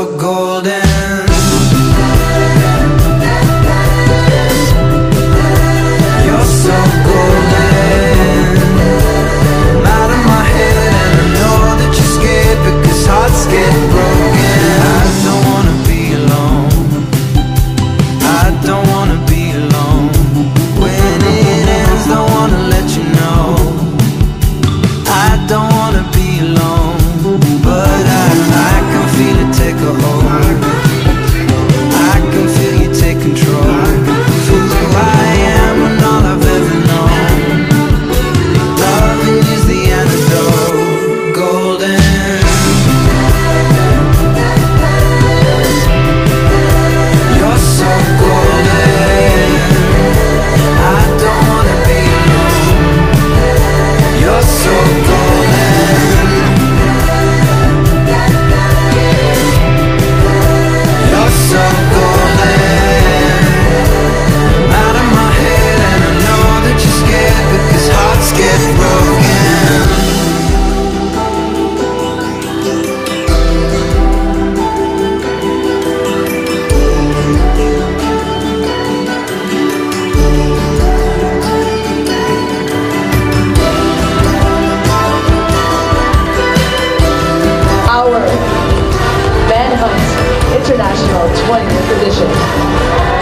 so golden position.